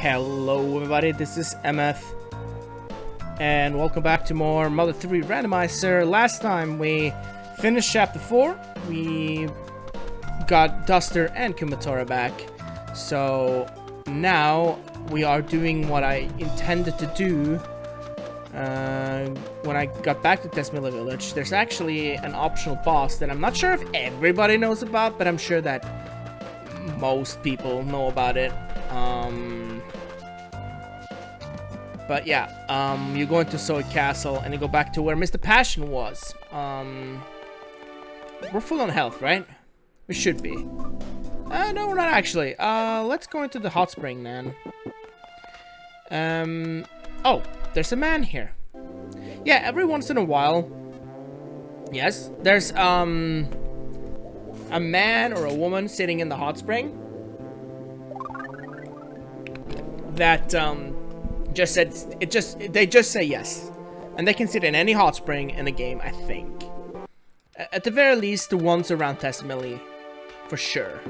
Hello everybody, this is Emmeth. And welcome back to more Mother 3 Randomizer. Last time we finished chapter 4. We got Duster and Kumatora back. So now we are doing what I intended to do uh, when I got back to Tazmily Village. There's actually an optional boss that I'm not sure if everybody knows about, but I'm sure that most people know about it. Um, but yeah, um, you go into Osohe Castle and you go back to where Mr. Passion was. Um, we're full on health, right? We should be. Uh, no, we're not actually. Uh, let's go into the hot spring then. Um, oh, there's a man here. Yeah, every once in a while. Yes, there's, um, a man or a woman sitting in the hot spring that um, just said it just they just say yes. And they can sit in any hot spring in a game i think. At the very least the ones around Tazmily for sure.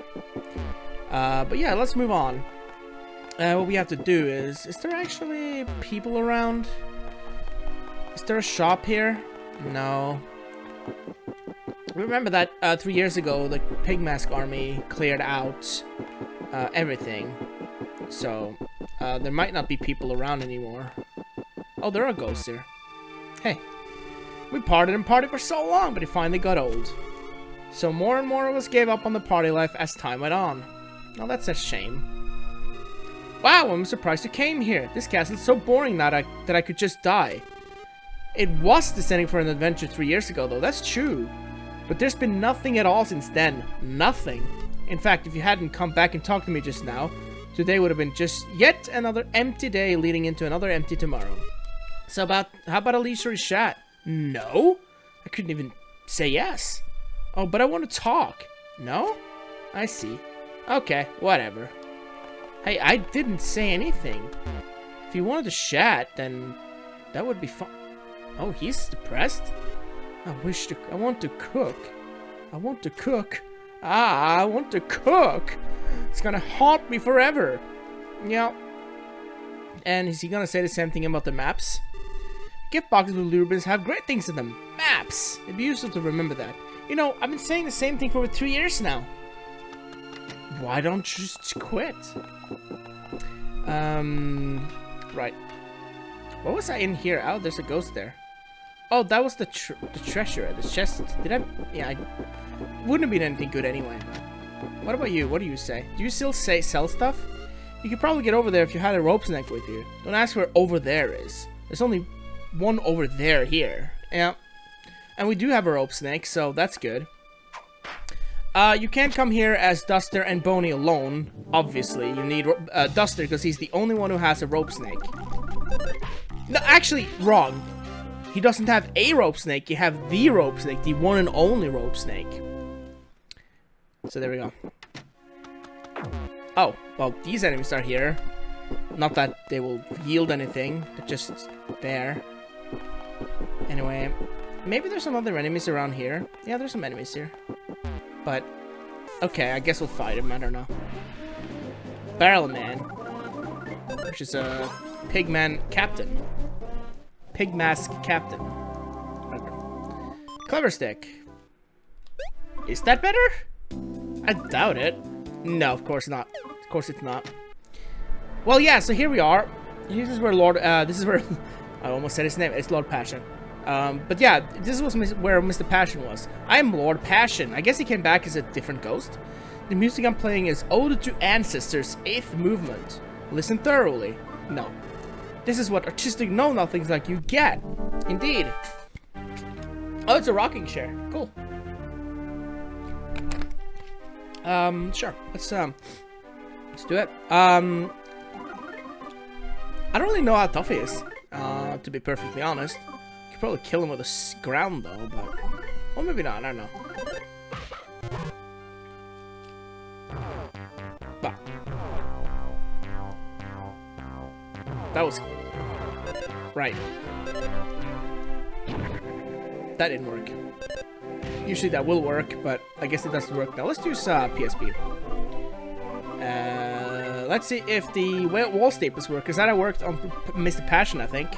Uh, but yeah let's move on. Uh, what we have to do is is there actually people around? Is there a shop here? No. Remember that uh, three years ago the pig mask army cleared out uh, everything so uh, there might not be people around anymore. Oh there are ghosts here. Hey. We partied and partied for so long but it finally got old. So more and more of us gave up on the party life as time went on. Oh that's a shame. Wow i'm surprised you came here. This castle's so boring that i that i could just die. It was descending for an adventure three years ago though. That's true. But there's been nothing at all since then. Nothing. In fact, if you hadn't come back and talked to me just now, today would have been just yet another empty day leading into another empty tomorrow. So about, how about a leisurely chat? No? I couldn't even say yes. Oh, but I want to talk. No? I see. Okay, whatever. Hey, I didn't say anything. If you wanted to chat, then that would be fun. Oh, he's depressed? I wish to- I want to cook. I want to cook. Ah, I want to cook. It's gonna haunt me forever. Yeah. And is he gonna say the same thing about the maps? Gift boxes with ribbons have great things in them. Maps! It'd be useful to remember that. You know, I've been saying the same thing for over three years now. Why don't you just quit? Um, right. What was I in here? Oh, there's a ghost there. Oh, that was the tr the treasure, the chest. Did I? Yeah, I wouldn't have been anything good anyway. What about you? What do you say? Do you still say sell stuff? You could probably get over there if you had a rope snake with you. Don't ask where over there is. There's only one over there here. Yeah. And we do have a rope snake, so that's good. Uh, you can't come here as Duster and Boney alone. Obviously, you need uh, Duster because he's the only one who has a rope snake. No, actually, wrong. He doesn't have a rope snake, you have the rope snake, the one and only rope snake. So there we go. Oh, well, these enemies are here. Not that they will yield anything, they're just there. Anyway, maybe there's some other enemies around here. Yeah, there's some enemies here. But, okay, I guess we'll fight him, I don't know. Barrel Man, which is a pigman captain. Pig Mask Captain. Okay. Clever Stick. Is that better? I doubt it. No, of course not. Of course it's not. Well, yeah, so here we are. This is where Lord, uh, this is where, I almost said his name, it's Lord Passion. Um, but yeah, this was where Mr. Passion was. I am Lord Passion. I guess he came back as a different ghost. The music I'm playing is Ode to Ancestors, 8th Movement. Listen thoroughly. No, this is what artistic know-nothings like you get. Indeed. Oh, it's a rocking chair. Cool. Um, sure. Let's, um, let's do it. Um, I don't really know how tough he is, uh, to be perfectly honest. You could probably kill him with a ground, though, but... Well, maybe not. I don't know. That was Right. That didn't work. Usually that will work, but I guess it doesn't work now. Let's use uh, PSP. Uh, let's see if the wall staples work, because that I worked on Mr. Passion, I think.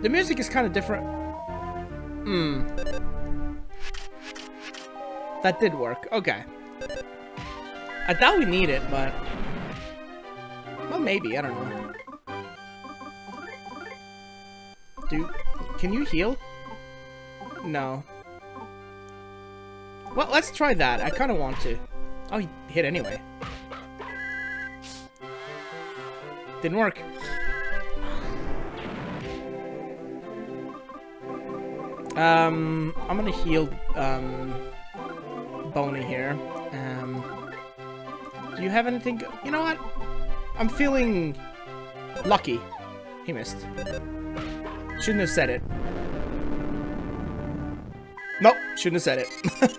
The music is kind of different. Hmm. That did work. Okay. I doubt we need it, but... Well, maybe. I don't know. Dude, can you heal? No. Well, let's try that. I kind of want to. Oh, he hit anyway. Didn't work. Um, I'm gonna heal, um, Boney here. Um, do you have anything? You know what? I'm feeling lucky. He missed. Shouldn't have said it. Nope, shouldn't have said it.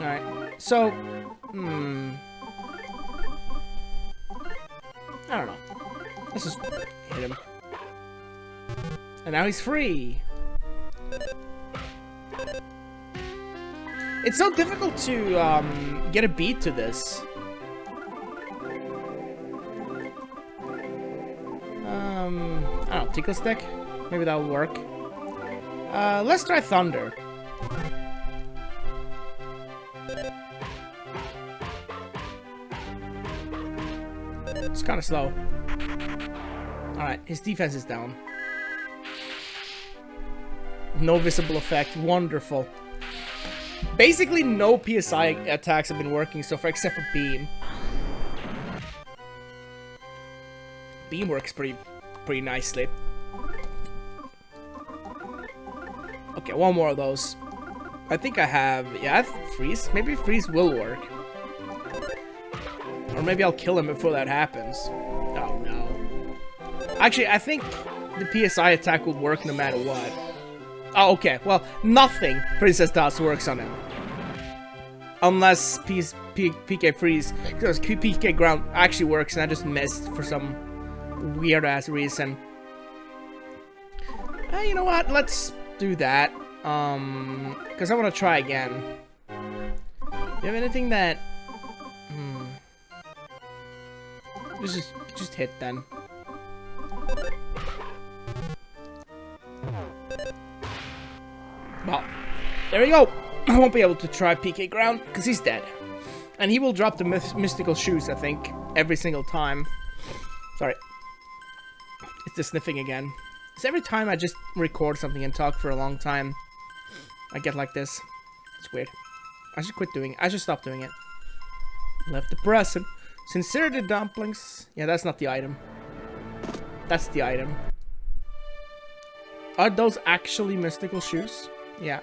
Alright, so, hmm. I don't know. Let's just hit him. And now he's free! It's so difficult to um, get a beat to this. Um, I don't know, tickle stick? Maybe that'll work. Uh, let's try thunder. It's kind of slow. Alright, his defense is down. No visible effect. Wonderful. Basically, no PSI attacks have been working so far, except for Beam. Beam works pretty, pretty nicely. Okay, one more of those. I think I have... Yeah, I have Freeze. Maybe Freeze will work. Or maybe I'll kill him before that happens. Oh, no. Actually, I think the PSI attack will work no matter what. Oh, okay. Well, nothing Princess Dots works on him. Unless P P PK Freeze, because PK Ground actually works and I just missed for some weird ass reason. You know what? Let's do that. Um, because I want to try again. Do you have anything that... Hmm. Just, just hit then. Well, there we go. I won't be able to try PK Ground because he's dead. And he will drop the myth mystical shoes, I think, every single time. Sorry. It's the sniffing again. It's every time I just record something and talk for a long time, I get like this. It's weird. I should quit doing it. I should stop doing it. Left the present. Sincerity dumplings. Yeah, that's not the item. That's the item. Are those actually mystical shoes? Yeah.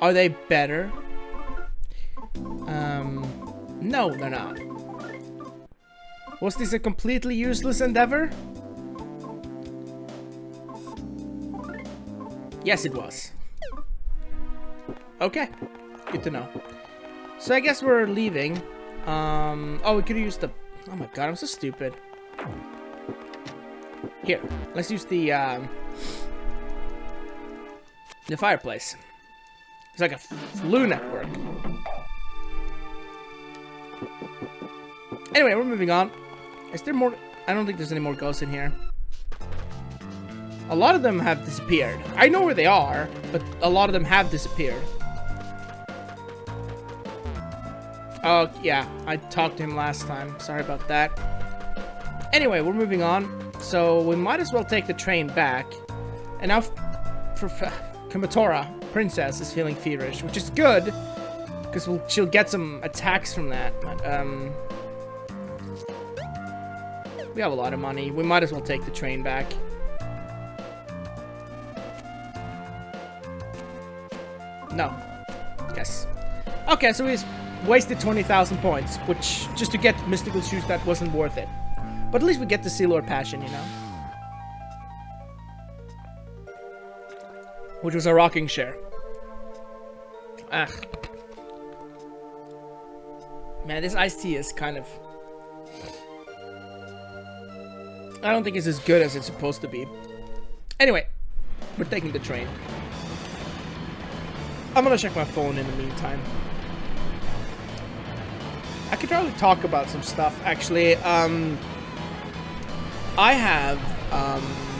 Are they better? Um, no, they're not. Was this a completely useless endeavor? Yes, it was. Okay, good to know. So I guess we're leaving. Um, oh, we could use the... Oh my god, I'm so stupid. Here, let's use the, um... The fireplace. It's like a Floo Network. Anyway, we're moving on. Is there more? I don't think there's any more ghosts in here. A lot of them have disappeared. I know where they are, but a lot of them have disappeared. Oh, yeah. I talked to him last time. Sorry about that. Anyway, we're moving on. So, we might as well take the train back. And now, for Kumatora, Princess, is feeling feverish, which is good. Because we'll, she'll get some attacks from that. Um, we have a lot of money. We might as well take the train back. No. Yes. Okay, so we wasted 20,000 points, which, just to get mystical shoes, that wasn't worth it. But at least we get the Sea Lord Passion, you know? Which was a rocking chair. Ah. Man, this iced tea is kind of... I don't think it's as good as it's supposed to be. Anyway, we're taking the train. I'm gonna check my phone in the meantime. I could probably talk about some stuff, actually. Um, I have um,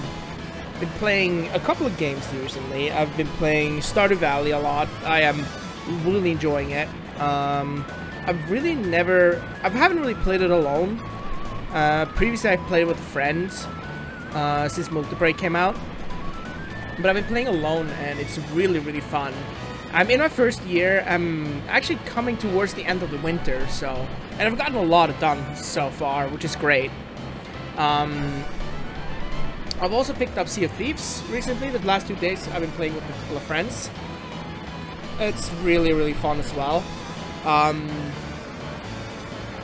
been playing a couple of games recently. I've been playing Stardew Valley a lot. I am really enjoying it. Um, I've really never... I haven't really played it alone. Uh, previously, I played with friends uh, since Multiplayer came out. But I've been playing alone, and it's really, really fun. I'm in my first year. I'm actually coming towards the end of the winter, so... And I've gotten a lot done so far, which is great. Um, I've also picked up Sea of Thieves recently. The last two days I've been playing with a couple of friends. It's really, really fun as well. Um,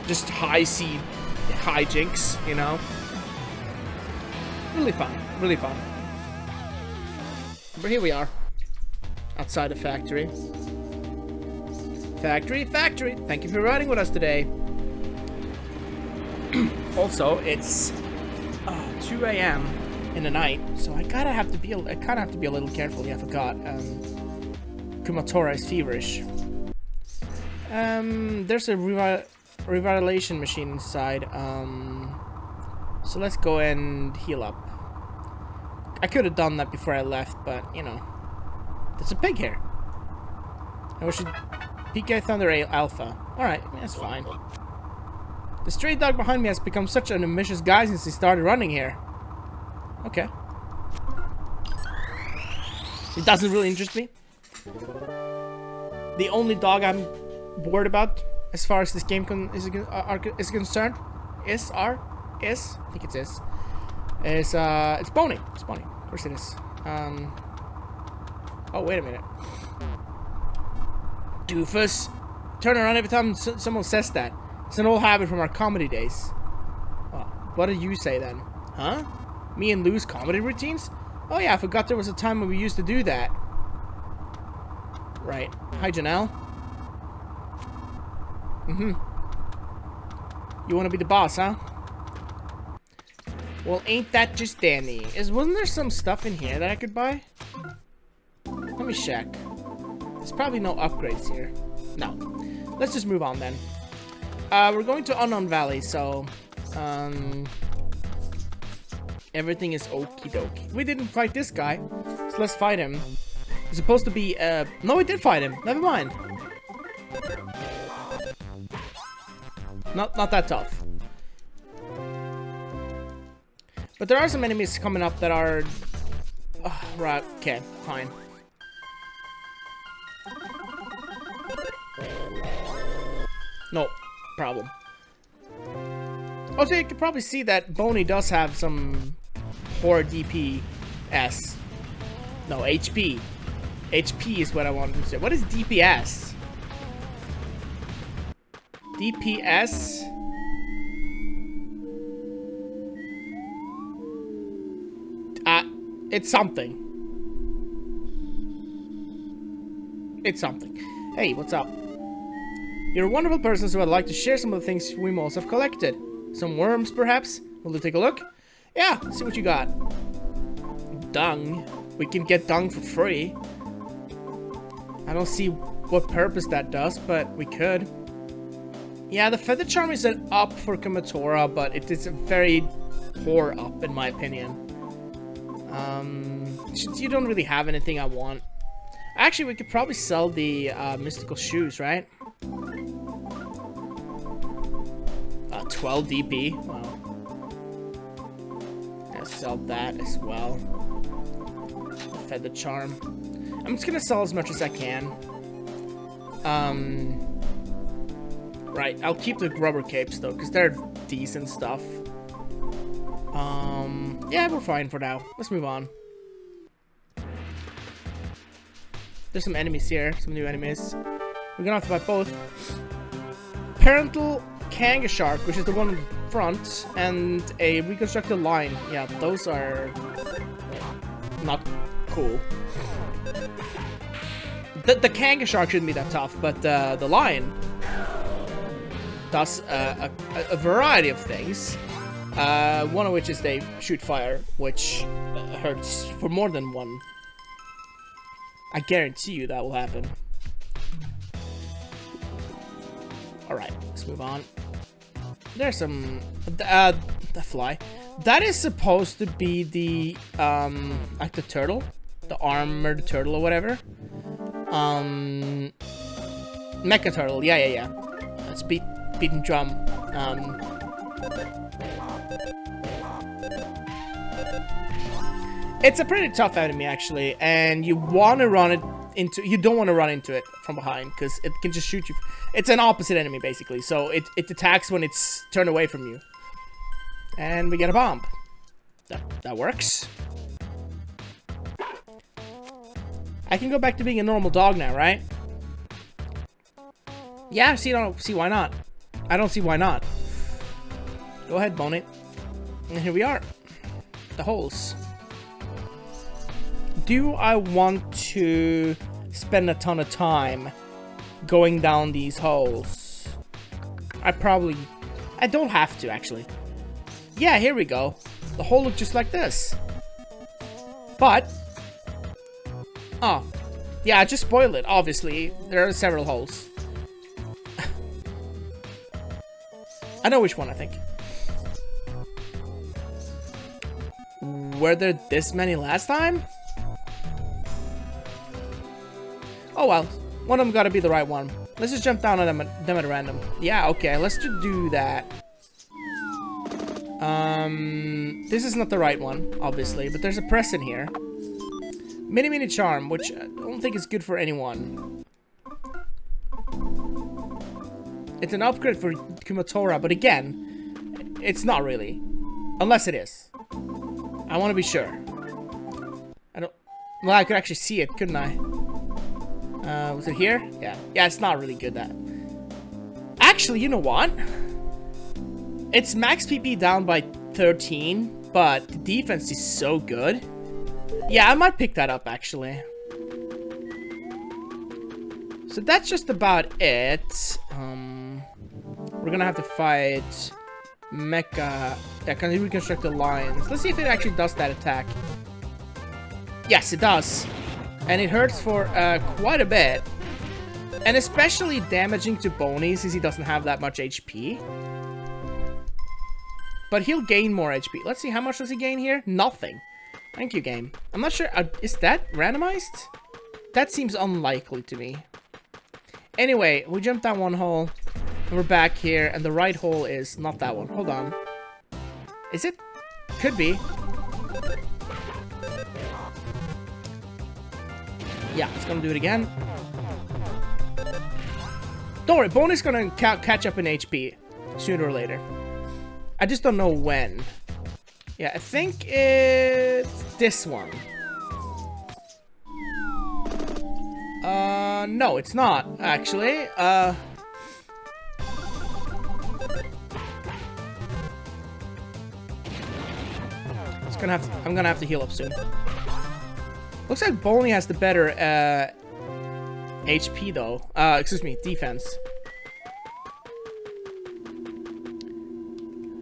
just high sea hijinks, you know? Really fun. Really fun. But here we are. Outside the factory. Factory, factory! Thank you for riding with us today. also, it's uh, 2 a.m. in the night, so I gotta have to be. I kind of have to be a little careful. Yeah, I forgot. Um, Kumatora is feverish. Um, there's a revi revitalization machine inside. Um, so let's go and heal up. I could have done that before I left, but you know, there's a pig here. And we should PK Thunder Alpha. Alright, that's fine. The stray dog behind me has become such an ambitious guy since he started running here. Okay. It doesn't really interest me. The only dog I'm bored about as far as this game is, uh, is concerned is are is I think it is is uh it's Boney. It's Boney. Of course it is. Um. Oh wait a minute. Doofus. Turn around every time someone says that. It's an old habit from our comedy days. Well, what did you say then? Huh? Me and Lou's comedy routines? Oh yeah, I forgot there was a time when we used to do that. Right. Hi, Janelle. Mm-hmm. You want to be the boss, huh? Well, ain't that just dandy? Is Wasn't there some stuff in here that I could buy? Let me check. There's probably no upgrades here. No. Let's just move on then. Uh, we're going to Unknown Valley, so... Um, everything is okie dokie. We didn't fight this guy, so let's fight him. It's supposed to be, uh... No, we did fight him. Never mind. Not, not that tough. But there are some enemies coming up that are... Uh, right, okay, fine. No problem. Also, you can probably see that Boney does have some poor DPS. No, HP. HP is what I wanted to say. What is DPS? DPS? Uh, it's something. It's something. Hey, what's up? You're a wonderful person, so I'd like to share some of the things we most have collected. Some worms, perhaps? Will you take a look? Yeah, let's see what you got. Dung. We can get dung for free. I don't see what purpose that does, but we could. Yeah, the Feather Charm is an up for Kumatora, but it is a very poor up, in my opinion. Um, you don't really have anything I want. Actually, we could probably sell the uh, mystical shoes, right? 12 DP. Wow. Sell that as well. Feather Charm. I'm just gonna sell as much as I can. Um, right, I'll keep the rubber capes though, because they're decent stuff. Um, yeah, we're fine for now. Let's move on. There's some enemies here, some new enemies. We're gonna have to fight both. Parental Kanga Shark, which is the one front, and a reconstructed lion. Yeah, those are not cool. The, the Shark shouldn't be that tough, but uh, the lion does a, a, variety of things. Uh, one of which is they shoot fire, which hurts for more than one I guarantee you that will happen. Alright, let's move on. There's some... Uh, the fly. That is supposed to be the, um, like the turtle. The armored turtle or whatever. Um, Mecha Turtle, yeah, yeah, yeah. It's beat, beaten drum. Um, it's a pretty tough enemy, actually, and you want to run it into... You don't want to run into it from behind, because it can just shoot you. It's an opposite enemy, basically, so it, it attacks when it's turned away from you. And we get a bomb. That, that works. I can go back to being a normal dog now, right? Yeah, see, don't see why not. I don't see why not. Go ahead, Boney. And here we are. The holes. Do I want to spend a ton of time going down these holes? I probably... I don't have to, actually. Yeah, here we go. The hole looks just like this. But... Oh. Yeah, I just spoiled it, obviously. There are several holes. I know which one, I think. Were there this many last time? Oh well, one of them gotta be the right one. Let's just jump down on them, them at random. Yeah, okay, let's just do that. Um, this is not the right one, obviously, but there's a press in here. Mini Mini Charm, which I don't think is good for anyone. It's an upgrade for Kumatora, but again, it's not really. Unless it is. I want to be sure. I don't... Well, I could actually see it, couldn't I? Uh, was it here? Yeah. Yeah, it's not really good, that. Actually, you know what? It's max PP down by 13, but the defense is so good. Yeah, I might pick that up, actually. So that's just about it. Um, we're gonna have to fight Mecha. Yeah, can reconstruct the lions? Let's see if it actually does that attack. Yes, it does. And it hurts for uh, quite a bit. And especially damaging to Boney since he doesn't have that much HP. But he'll gain more HP. Let's see, how much does he gain here? Nothing. Thank you, game. I'm not sure. Uh, is that randomized? That seems unlikely to me. Anyway, we jumped down one hole. And we're back here. And the right hole is not that one. Hold on. Is it? Could be. Yeah, it's gonna do it again. Don't worry, Boney's gonna ca catch up in HP sooner or later. I just don't know when. Yeah, I think it's this one. Uh, no, it's not, actually. Uh... It's gonna have to, I'm gonna have to heal up soon. Looks like Boney has the better, uh, HP, though. Uh, excuse me, defense.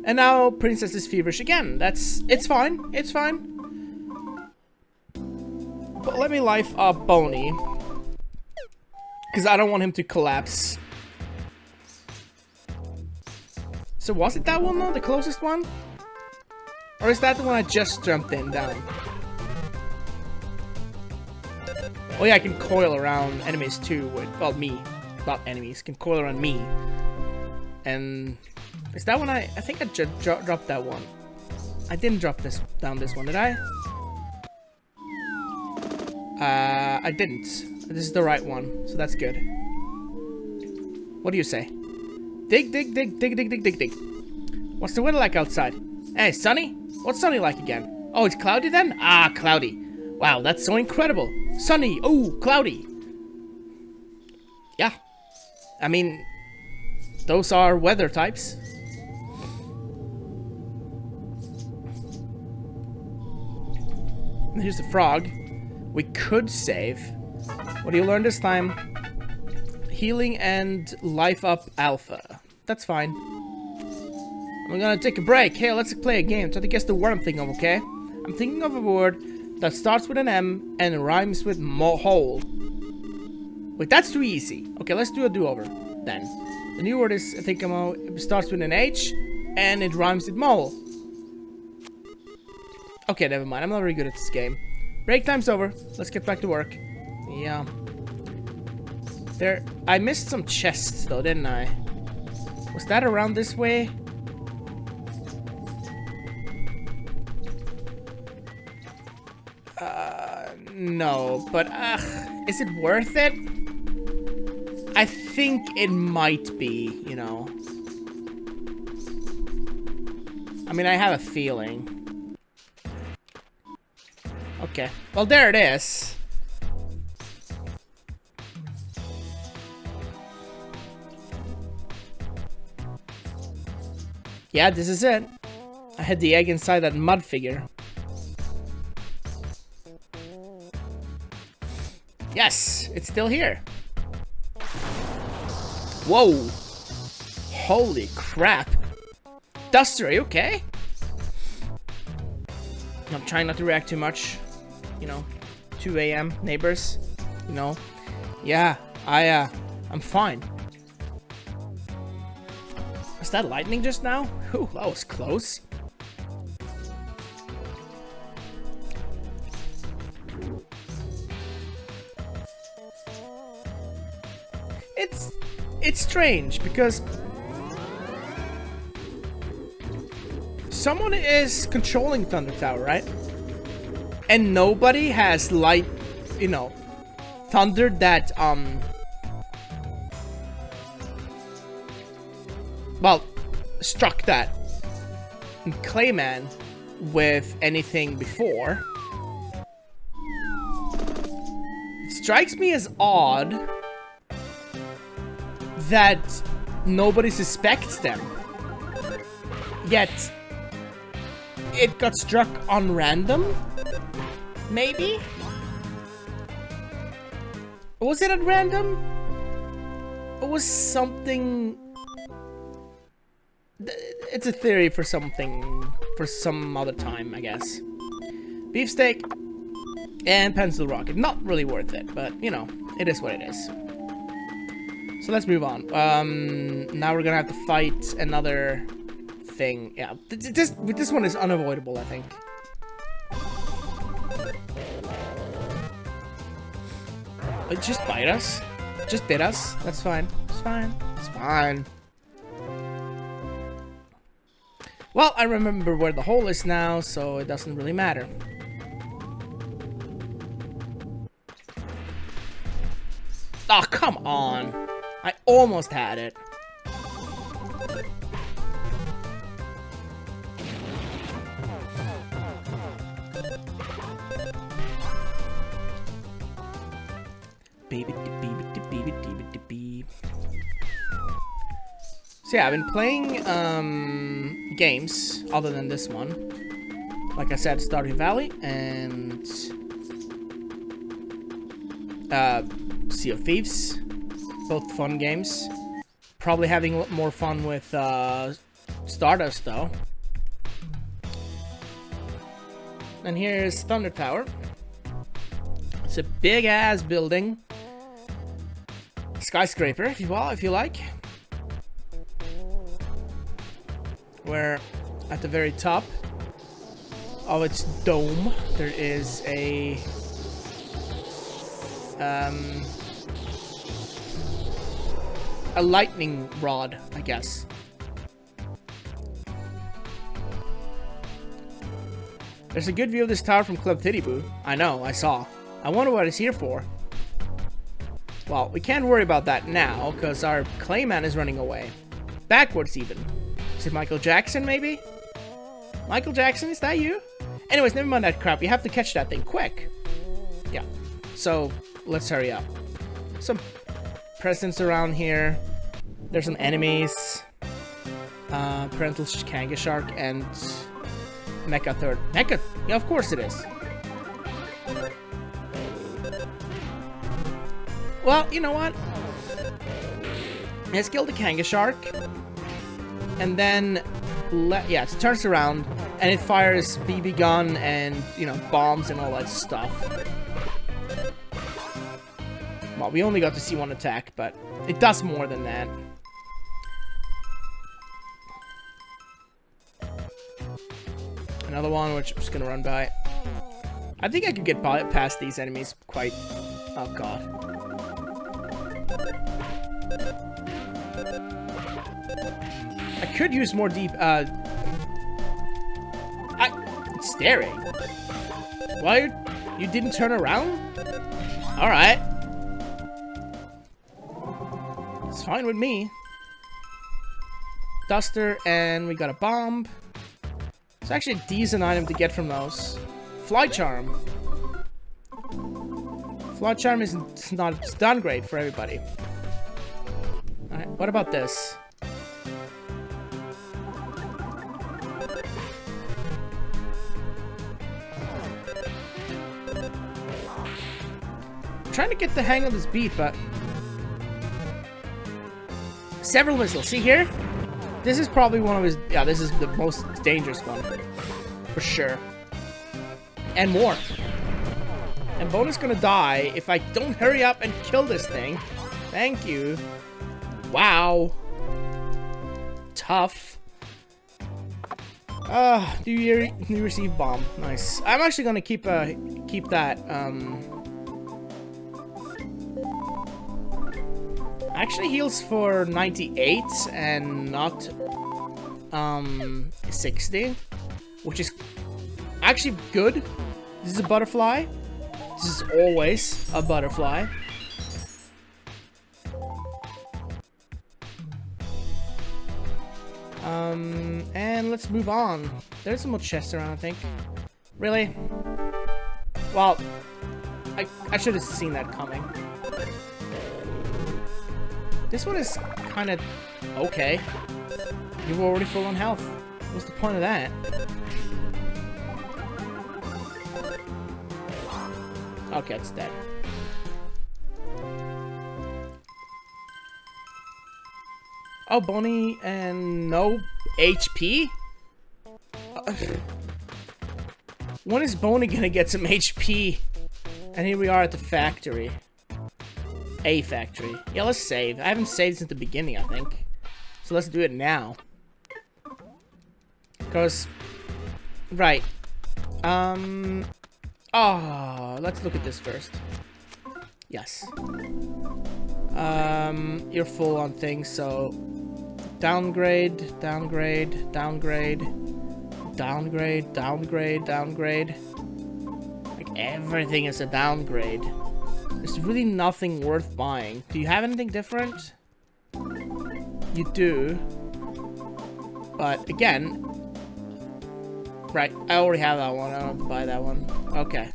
And now Princess is feverish again. That's, it's fine, it's fine. But let me life up Boney. Because I don't want him to collapse. So was it that one though, the closest one? Or is that the one I just jumped in down? Oh yeah, I can coil around enemies too. Well, me. Not enemies. Can coil around me. And... Is that one I... I think I dro dropped that one. I didn't drop this down this one, did I? Uh, I didn't. This is the right one, so that's good. What do you say? Dig, dig, dig, dig, dig, dig, dig, dig. What's the weather like outside? Hey, sunny? What's sunny like again? Oh, it's cloudy then? Ah, cloudy. Wow, that's so incredible. Sunny, oh, cloudy. Yeah. I mean, those are weather types. Here's the frog. We could save. What do you learn this time? Healing and life up alpha. That's fine. I'm gonna take a break. Hey, let's play a game. Try to guess the thinking of, okay? I'm thinking of a word. That starts with an M and rhymes with hole. Wait, that's too easy. Okay, let's do a do-over then. The new word is Thingamo. It starts with an H and it rhymes with mole. Okay, never mind. I'm not very good at this game. Break time's over. Let's get back to work. Yeah. There, I missed some chests though, didn't I? Was that around this way? No, but is it worth it? I think it might be, you know. I mean, I have a feeling. Okay. Well, there it is. Yeah, this is it. I had the egg inside that mud figure. Yes, it's still here. Whoa. Holy crap. Duster, are you okay? I'm trying not to react too much. You know, 2 a.m. neighbors. You know. Yeah, I, uh, I'm fine. Was that lightning just now? Ooh, that was close. It's it's strange because someone is controlling Thunder Tower, right? And nobody has light, you know, thunder that um well, struck that Clayman with anything before. Strikes me as odd that nobody suspects them. Yet, it got struck on random? Maybe? Was it at random? Or was something it's a theory for something, for some other time, I guess. Beefsteak and pencil rocket. Not really worth it, but, you know, it is what it is. So let's move on. Um, now we're gonna have to fight another thing. Yeah, this, this one is unavoidable, I think. It just bite us. Just bit us. That's fine. It's fine. It's fine. Well, I remember where the hole is now, so it doesn't really matter. Oh, come on. I almost had it. So yeah, I've been playing um, games other than this one. Like I said, Stardew Valley and uh, Sea of Thieves. Both fun games. Probably having more fun with uh, Stardust though. And here's Thunder Tower. It's a big ass building. Skyscraper, if you will, if you like. where at the very top of its dome there is a um, a lightning rod, I guess. There's a good view of this tower from Club Titiboo. I know, I saw. I wonder what it's here for. Well, we can't worry about that now, because our Clayman is running away. Backwards, even. Is it Michael Jackson, maybe? Michael Jackson, is that you? Anyways, never mind that crap. You have to catch that thing quick. Yeah. So, let's hurry up. Some presents around here. There's some enemies. Uh, Parental Kanga Shark and Mecha Third. Mecha? Yeah, of course it is. Well, you know what? Let's kill the Kanga Shark and then, yeah, it turns around, And it fires BB gun and, you know, bombs and all that stuff. Well, we only got to see one attack, but it does more than that. Another one, which I'm just gonna run by. I think I could get past these enemies quite... Oh, God. I could use more deep, uh... I... It's staring. Why? You didn't turn around? Alright. It's fine with me. Duster, and we got a bomb. It's actually a decent item to get from those. Fly Charm. Fly Charm is not done great for everybody. Alright, what about this? I'm trying to get the hang of this beat, but... Several missiles. See here? This is probably one of his... Yeah, this is the most dangerous one. For sure. And more. And Bonus gonna die if I don't hurry up and kill this thing. Thank you. Wow. Tough. Ah, uh, do you, receive bomb? Nice. I'm actually gonna keep uh keep that um actually heals for 98 and not um 60 which is actually good. This is a butterfly. This is always a butterfly. Um and let's move on. There's some more chests around I think. Really? Well I, I should have seen that coming this one is kind of okay. You were already full on health. What's the point of that? Okay, it's dead. Oh, Boney and no HP? Uh, when is Boney gonna get some HP? And here we are at the factory. A factory. Yeah, let's save. I haven't saved since the beginning, I think. So let's do it now. Because... Right. Um... Oh, let's look at this first. Yes. Um, you're full on things, so... Downgrade, downgrade, downgrade, downgrade, downgrade, downgrade. Like, everything is a downgrade. There's really nothing worth buying. Do you have anything different? You do. But again, right, I already have that one. I don't buy that one. Okay.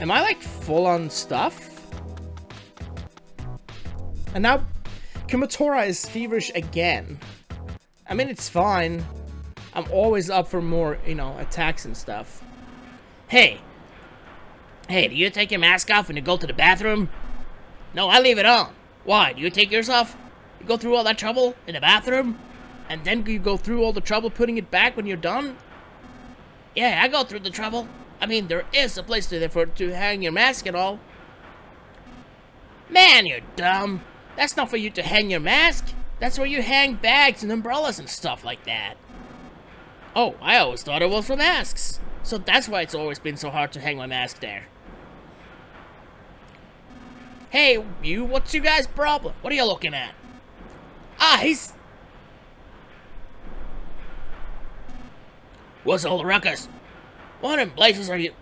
Am I like full on stuff? And now Kumatora is feverish again. I mean, it's fine. I'm always up for more, you know, attacks and stuff. Hey, Hey, do you take your mask off when you go to the bathroom? No, I leave it on. Why, do you take yours off? You go through all that trouble in the bathroom? And then you go through all the trouble putting it back when you're done? Yeah, I go through the trouble. I mean, there is a place to, for, to hang your mask and all. Man, you're dumb. That's not for you to hang your mask. That's where you hang bags and umbrellas and stuff like that. Oh, I always thought it was for masks. So that's why it's always been so hard to hang my mask there. Hey, you, what's your guys' problem? What are you looking at? Ah, he's... What's all the ruckus? What in blazes are you...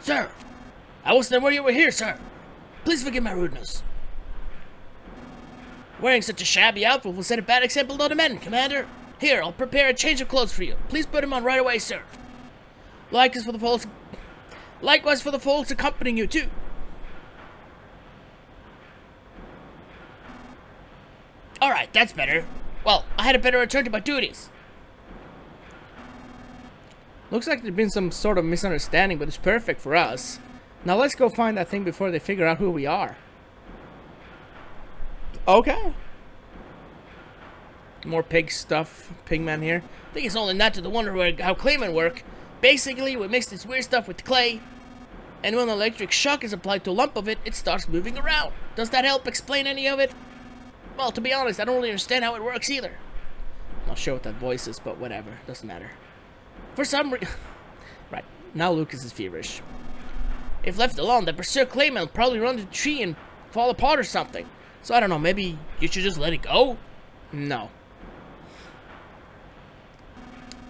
Sir! I wasn't aware you were here, sir. Please forgive my rudeness. Wearing such a shabby outfit will set a bad example to the men, Commander. Here, I'll prepare a change of clothes for you. Please put him on right away, sir. Likewise for the folks Likewise for the folks accompanying you, too. Alright, that's better. Well, I had a better return to my duties. Looks like there's been some sort of misunderstanding, but it's perfect for us. Now let's go find that thing before they figure out who we are. Okay. More pig stuff. Pigman here. I think it's only natural to the wonder where, how Claymen work. Basically, we mix this weird stuff with clay, and when an electric shock is applied to a lump of it, it starts moving around. Does that help explain any of it? Well, to be honest, I don't really understand how it works either. I'm not sure what that voice is, but whatever. Doesn't matter. For some reason... right, now Lucas is feverish. If left alone, the Berserk Clayman will probably run the tree and fall apart or something. So I don't know, maybe you should just let it go? No.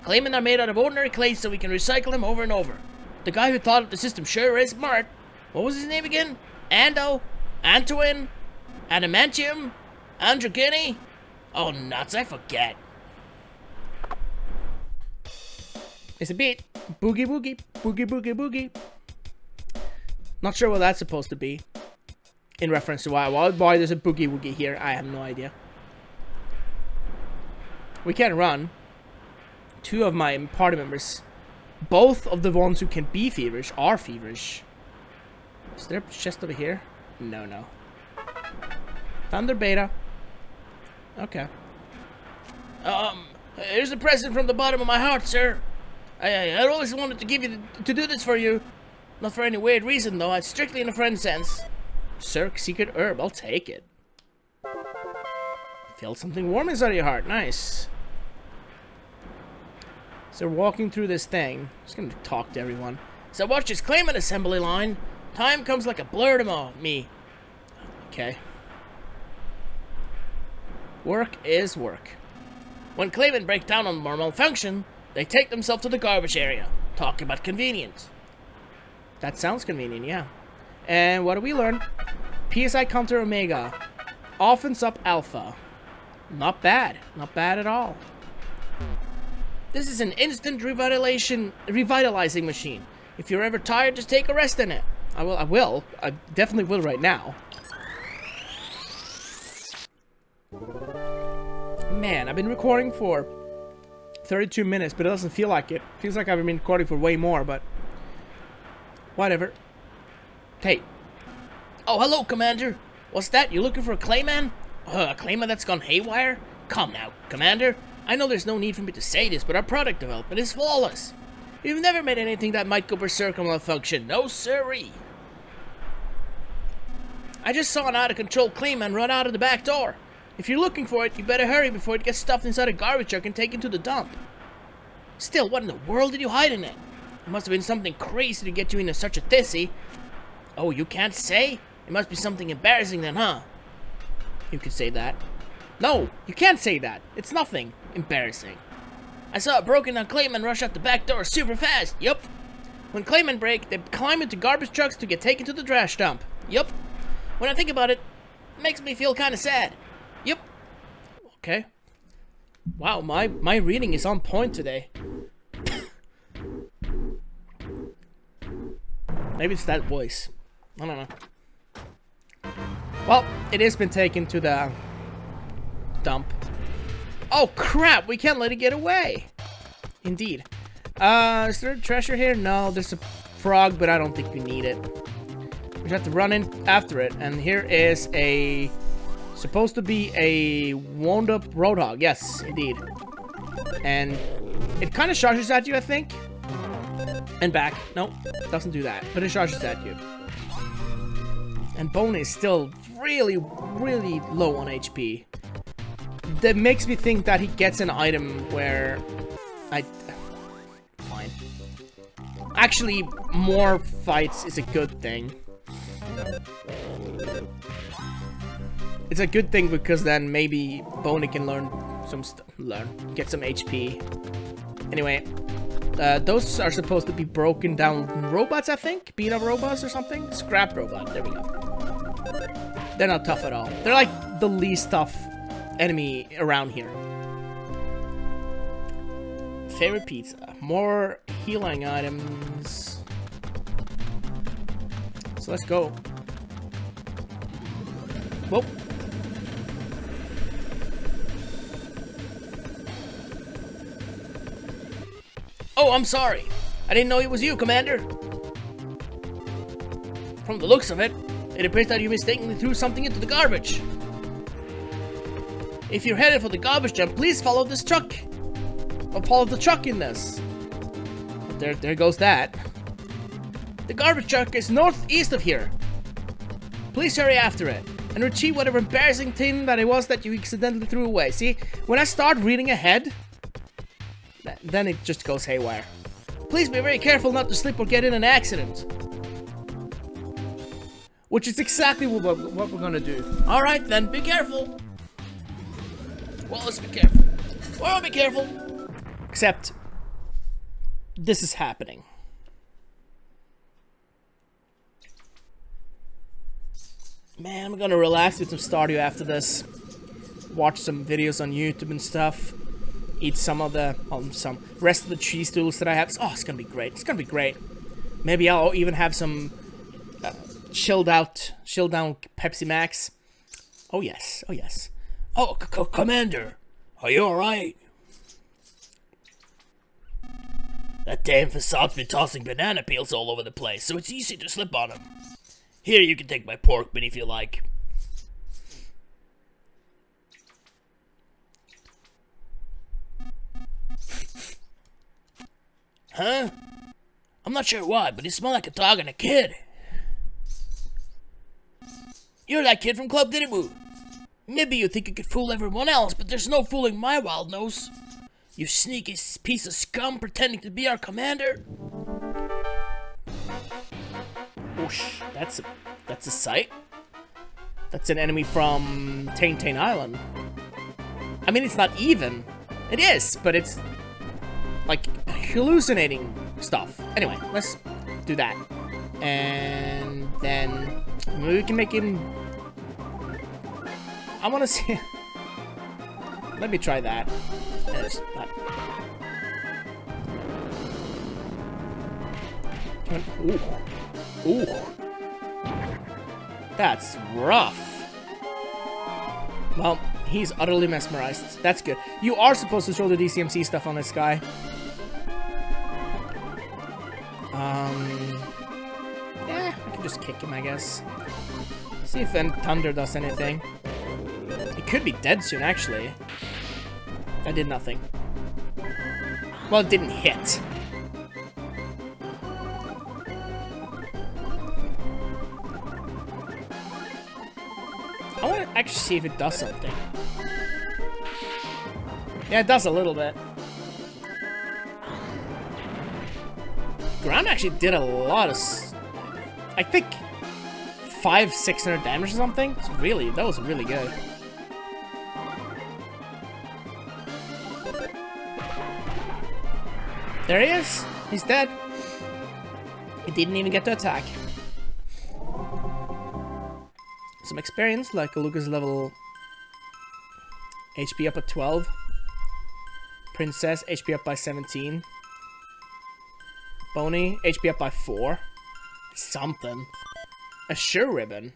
Claymen are made out of ordinary clay so we can recycle them over and over. The guy who thought of the system sure is smart. What was his name again? Ando? Antoine? Adamantium? Androgini? Oh, nuts, I forget. It's a beat. Boogie boogie. Boogie boogie boogie. Not sure what that's supposed to be. In reference to why, why there's a boogie woogie here, I have no idea. We can run. Two of my party members, both of the ones who can be feverish, are feverish. Is there a chest over here? No, no. Thunder Beta. Okay. Um, here's a present from the bottom of my heart, sir. I, I, I always wanted to give you the, to do this for you. Not for any weird reason, though. It's strictly in a friend sense. Cirque Secret Herb. I'll take it. Feel something warm inside your heart. Nice. So we're walking through this thing. Just gonna talk to everyone. So watch this Clayman assembly line. Time comes like a blur to me. Okay. Work is work. When Claymen break down on normal function, they take themselves to the garbage area. Talk about convenience. That sounds convenient, yeah. And what do we learn? PSI counter Omega. Offense up Alpha. Not bad. Not bad at all. This is an instant revitalization, revitalizing machine. If you're ever tired, just take a rest in it. I will. I will. I definitely will right now. Man, I've been recording for 32 minutes, but it doesn't feel like it. Feels like I've been recording for way more, but whatever. Hey. Oh, hello, Commander. What's that? You looking for a Clayman? Uh, a Clayman that's gone haywire? Come now, Commander. I know there's no need for me to say this, but our product development is flawless. We've never made anything that might go berserk on malfunction. No siree. I just saw an out-of-control Clayman run out of the back door. If you're looking for it, you better hurry before it gets stuffed inside a garbage truck and taken to the dump. Still, what in the world did you hide in it? It must have been something crazy to get you into such a tizzy. Oh, you can't say? It must be something embarrassing then, huh? You could say that. No, you can't say that. It's nothing embarrassing. I saw a broken down Clayman rush out the back door super fast. Yup. When Clayman break, they climb into garbage trucks to get taken to the trash dump. Yup. When I think about it, it makes me feel kind of sad. Yep. Okay. Wow, my, my reading is on point today. Maybe it's that voice. I don't know. Well, it has been taken to the dump. Oh crap, we can't let it get away. Indeed. Uh, is there a treasure here? No, there's a frog, but I don't think we need it. We have to run in after it. And here is a Supposed to be a wound-up Roadhog. Yes, indeed. And it kind of charges at you, I think. And back. Nope, doesn't do that. But it charges at you. And Bone is still really, really low on HP. That makes me think that he gets an item where... I... Fine. Actually, more fights is a good thing. It's a good thing because then maybe Boney can learn some learn, get some HP. Anyway, uh, those are supposed to be broken down robots, I think? Beat up robots or something? Scrap robot, there we go. They're not tough at all. They're like the least tough enemy around here. Favorite pizza. More healing items. So let's go. Whoa. Oh, I'm sorry. I didn't know it was you, Commander. From the looks of it, it appears that you mistakenly threw something into the garbage. If you're headed for the garbage dump, please follow this truck. Or follow the truck in this. There, there goes that. The garbage truck is northeast of here. Please hurry after it and retrieve whatever embarrassing thing that it was that you accidentally threw away. See, when I start reading ahead, then it just goes haywire. Please be very careful not to slip or get in an accident. Which is exactly what, what we're gonna do. Alright then, be careful. Well, let's be careful. Well, be careful. Except, this is happening. Man, I'm gonna relax with some Stardew after this. Watch some videos on YouTube and stuff. Eat some of the, um, some rest of the cheese tools that I have. Oh, it's gonna be great. It's gonna be great. Maybe I'll even have some uh, chilled out, chilled down Pepsi Max. Oh yes, oh yes. Oh, C -C Commander, are you alright? That damn Fassad's been tossing banana peels all over the place, so it's easy to slip on them. Here, you can take my pork bean if you like. Huh? I'm not sure why, but you smell like a dog and a kid. You're that kid from Club Diddy Maybe you think you could fool everyone else, but there's no fooling my wild nose. You sneaky piece of scum pretending to be our commander. Whoosh, that's a, that's a sight. That's an enemy from Tane Island. I mean, it's not even. It is, but it's like hallucinating stuff. Anyway, let's do that. And then we can make him... I want to see... Let me try that. Not... Ooh. Ooh. That's rough. Well, he's utterly mesmerized. That's good. You are supposed to throw the DCMC stuff on this guy. Um, yeah, I can just kick him, I guess. See if then Thunder does anything. It could be dead soon, actually. I did nothing. Well, it didn't hit. I want to actually see if it does something. Yeah, it does a little bit. Ground actually did a lot of... I think... Five, six hundred damage or something? It's really, that was really good. There he is! He's dead. He didn't even get to attack some experience, like a Lucas level HP up at 12. Princess, HP up by 17. Boney HP up by 4. Something. A sure ribbon.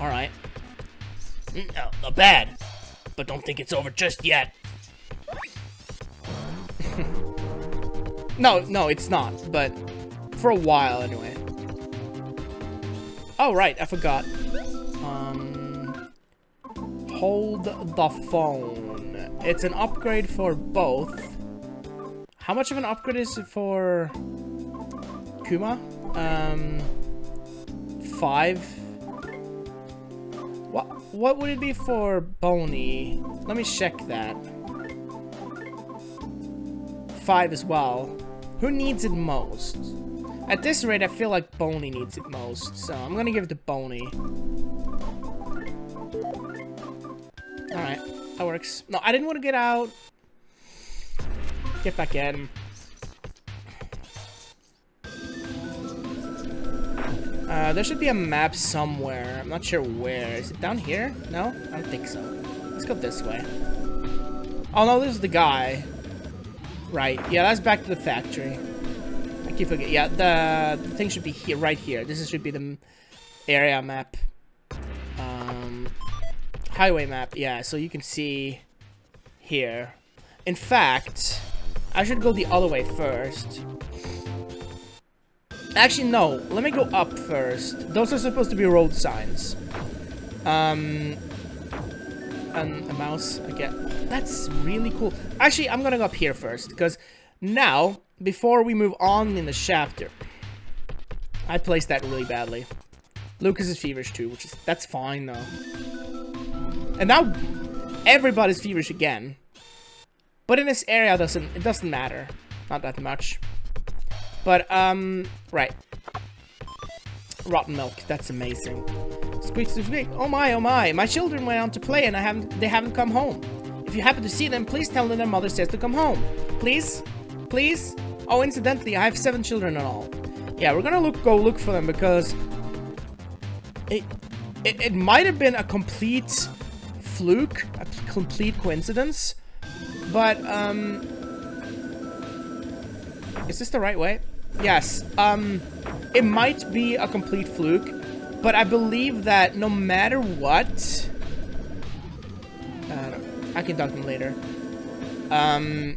Alright. Mm, no, not bad. But don't think it's over just yet. No, no, it's not. But for a while, anyway. Oh, right, I forgot. Um, hold the phone. It's an upgrade for both. How much of an upgrade is it for Kuma? Um, five. What what would it be for Boney? Let me check that. Five as well. Who needs it most? At this rate, I feel like Boney needs it most, so I'm gonna give it to Boney. Alright, that works. No, I didn't want to get out. Get back in. Uh, there should be a map somewhere. I'm not sure where. Is it down here? No? I don't think so. Let's go this way. Oh no, this is the guy. Right. Yeah, that's back to the factory. I keep forgetting. Yeah, the, the thing should be here, right here. This should be the area map Um, highway map, yeah, so you can see here. In fact, I should go the other way first. Actually, no. Let me go up first. Those are supposed to be road signs. Um, and a mouse. Get that's really cool. Actually, I'm gonna go up here first because now before we move on in the chapter, I placed that really badly. Lucas is feverish too, which is that's fine though. And now everybody's feverish again. But in this area, it doesn't it doesn't matter, not that much. But um, right. Rotten milk. That's amazing. Squeak, squeak. Oh my, oh my. My children went out to play and I haven't. They haven't come home. If you happen to see them, please tell them their mother says to come home. Please, please. Oh, incidentally, I have seven children in all. Yeah, we're gonna look go look for them because it it, it might have been a complete fluke, a complete coincidence, but um, is this the right way? Yes. Um, it might be a complete fluke, but I believe that no matter what... Uh, I can dunk him later. Um,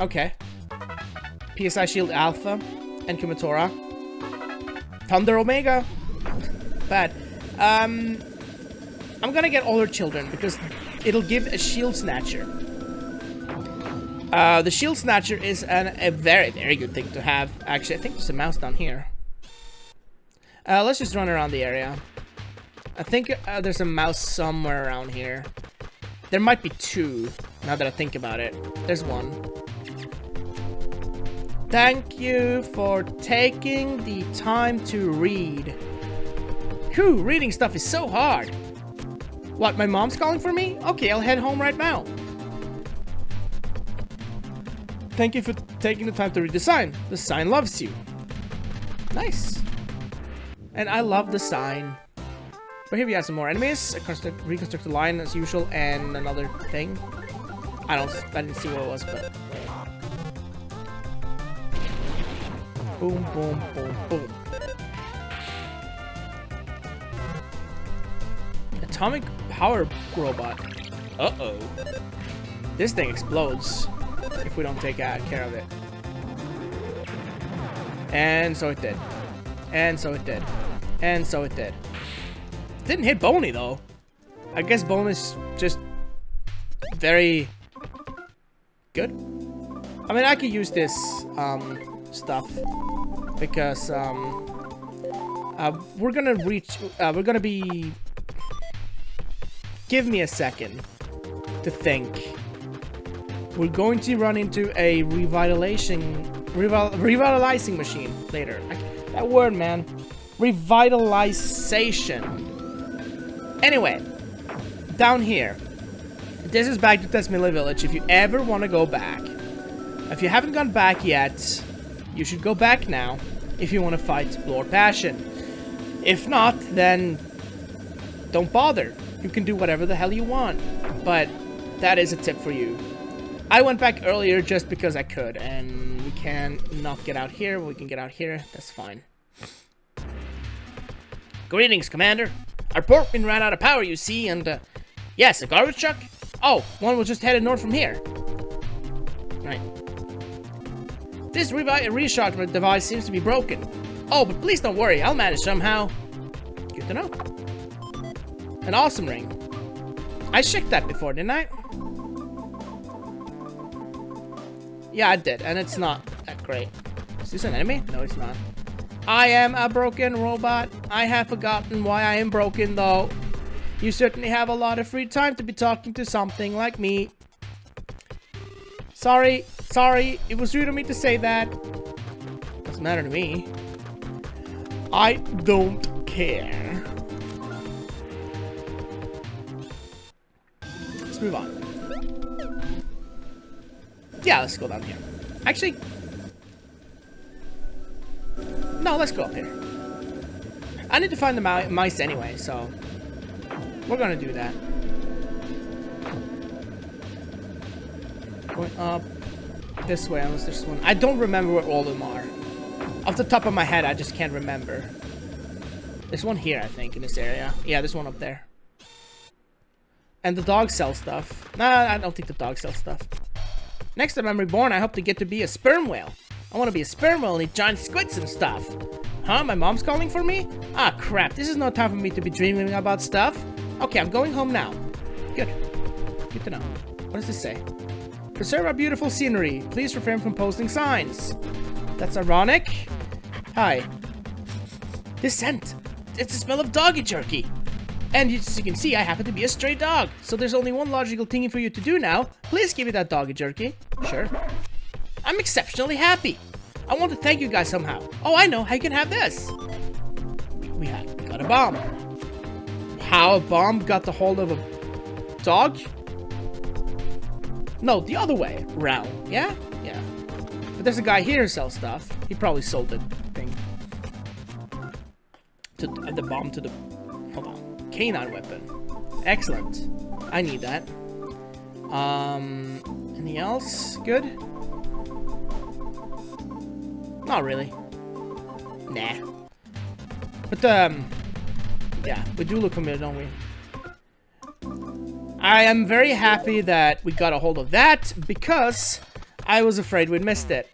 okay. PSI Shield Alpha and Kumatora. Thunder Omega. Bad. Um, I'm gonna get older children because it'll give a Shield Snatcher. Uh, the Shield Snatcher is an, a very, very good thing to have. Actually, I think there's a mouse down here. Uh, let's just run around the area. I think uh, there's a mouse somewhere around here. There might be two, now that I think about it. There's one. Thank you for taking the time to read. Whew, reading stuff is so hard. What, my mom's calling for me? Okay, I'll head home right now. Thank you for taking the time to read the sign. The sign loves you. Nice. And I love the sign. But here we have some more enemies. A reconstructed lion as usual, and another thing. I don't. I didn't see what it was, but. Boom, boom, boom, boom. Atomic power robot. Uh oh. This thing explodes if we don't take uh, care of it. And so it did. And so it did. And so it did. Didn't hit Boney, though. I guess Boney's just very good. I mean, I could use this um, stuff because um, uh, we're gonna reach. Uh, we're gonna be. Give me a second to think. We're going to run into a revitalization, revital, revitalizing machine later. I, that word, man. Revitalization. Anyway, down here. This is back to Tazmily Village. If you ever want to go back, if you haven't gone back yet, you should go back now if you want to fight Lord Passion. If not, then don't bother. You can do whatever the hell you want. But that is a tip for you. I went back earlier just because I could, and we can not get out here, we can get out here, that's fine. Greetings, Commander. Our portman ran out of power, you see, and, uh, yes, a garbage truck? Oh, one was just headed north from here. Right. This recharge device seems to be broken. Oh, but please don't worry, I'll manage somehow. Good to know. An awesome ring. I checked that before, didn't I? Yeah, I did, and it's not that great. Is this an enemy? No, it's not. I am a broken robot. I have forgotten why I am broken, though. You certainly have a lot of free time to be talking to something like me. Sorry, sorry, it was rude of me to say that. Doesn't matter to me. I don't care. Let's move on. Yeah, let's go down here. Actually, no, let's go up here. I need to find the mice anyway, so we're gonna do that. Going up this way, unless there's one. I don't remember where all of them are. Off the top of my head, I just can't remember. There's one here, I think, in this area. Yeah, there's one up there. And the dog sells stuff. Nah, I don't think the dog sells stuff. Next time I'm reborn, I hope to get to be a sperm whale. I want to be a sperm whale and eat giant squids and stuff. Huh? My mom's calling for me? Ah, crap. This is no time for me to be dreaming about stuff. Okay, I'm going home now. Good. Good to know. What does this say? Preserve our beautiful scenery. Please refrain from posting signs. That's ironic. Hi. This scent. It's the smell of doggy jerky. And as you can see, I happen to be a stray dog. So there's only one logical thing for you to do now. Please give me that doggy jerky. Sure. I'm exceptionally happy. I want to thank you guys somehow. Oh, I know how you can have this. We had, got a bomb. How a bomb got the hold of a dog? No, the other way round. Yeah? Yeah. But there's a guy here who sells stuff. He probably sold the thing. To the bomb to the... Hold on. Canine weapon. Excellent. I need that. Um... Anything else? Good? Not really. Nah. But, um... Yeah, we do look familiar, don't we? I am very happy that we got a hold of that, because I was afraid we'd missed it.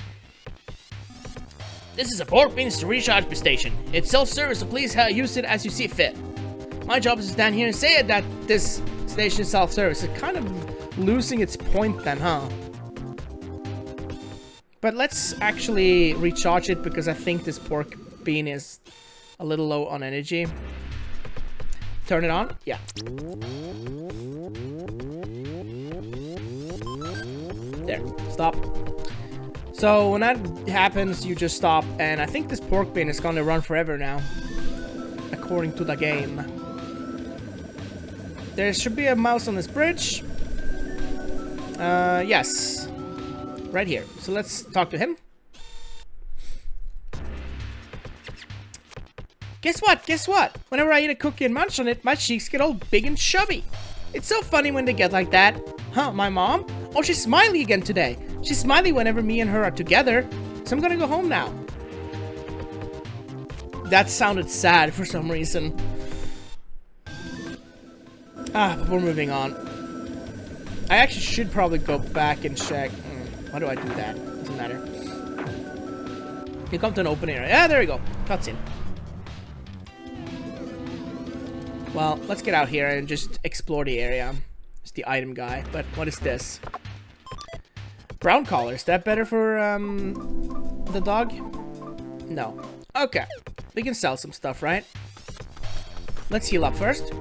This is a pork beans to recharge station. It's self-service, so please use it as you see fit. My job is to stand here and say it that this station is self-service. It's kind of losing its point then, huh? But let's actually recharge it because I think this pork bean is a little low on energy. Turn it on? Yeah. There. Stop. So when that happens, you just stop. And I think this pork bean is going to run forever now. According to the game. There should be a mouse on this bridge. Uh, yes. Right here. So let's talk to him. Guess what? Guess what? Whenever I eat a cookie and munch on it, my cheeks get all big and chubby. It's so funny when they get like that. Huh, my mom? Oh, she's smiley again today. She's smiley whenever me and her are together. So I'm gonna go home now. That sounded sad for some reason. Ah, but we're moving on. I actually should probably go back and check. Why do I do that? Doesn't matter. You come to an open area. Yeah, there we go. Cutscene. Well, let's get out here and just explore the area. It's the item guy. But what is this? Brown collar. Is that better for um, the dog? No. Okay. We can sell some stuff, right? Let's heal up first.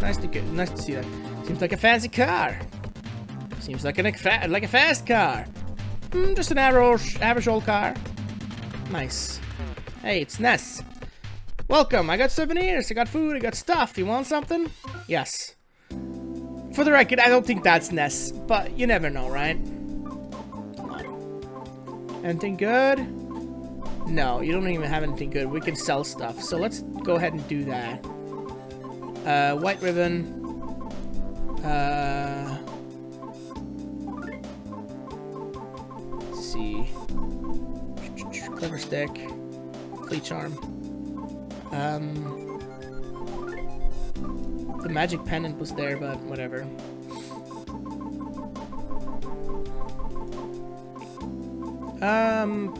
Nice to get, nice to see that. Seems like a fancy car. Seems like an like a fast car. Mm, just an average average old car. Nice. Hey, it's Ness. Welcome. I got souvenirs. I got food. I got stuff. You want something? Yes. For the record, I don't think that's Ness, but you never know, right? Anything good? No, you don't even have anything good. We can sell stuff. So let's go ahead and do that. Uh, white ribbon. Uh, let's see. Clever stick. Flea charm. Um, the magic pendant was there, but whatever. Um,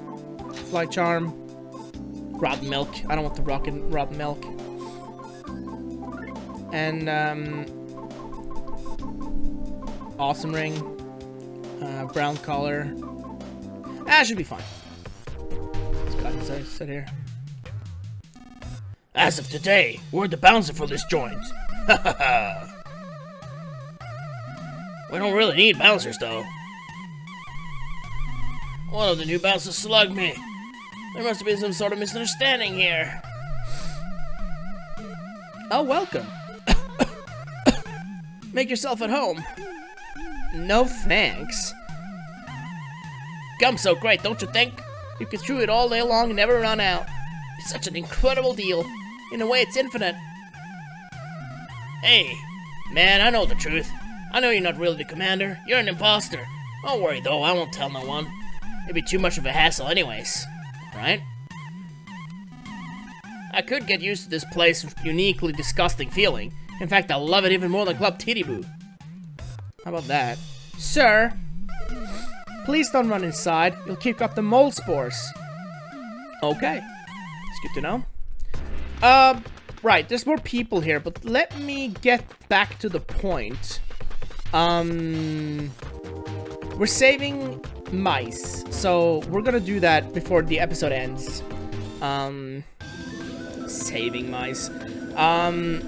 fly charm. Rotten milk. I don't want the rotten rotten milk. And um, awesome ring. Uh, brown collar. Ah, should be fine. Let's go sit here. As of today, we're the bouncer for this joint. Ha ha ha! We don't really need bouncers, though. One of the new bouncers slugged me. There must have been some sort of misunderstanding here. Oh, welcome. Make yourself at home. No thanks. Gum's so great, don't you think? You can chew it all day long and never run out. It's such an incredible deal. In a way, it's infinite. Hey, man, I know the truth. I know you're not really the commander. You're an imposter. Don't worry, though. I won't tell no one. It'd be too much of a hassle anyways. Right? I could get used to this place uniquely disgusting feeling. In fact, I love it even more than Club Titiboo. How about that? Sir, Please don't run inside. You'll kick up the mold spores. Okay. It's good to know. Uh, right. There's more people here, but let me get back to the point. Um, we're saving mice, so we're gonna do that before the episode ends. Um, saving mice. Um,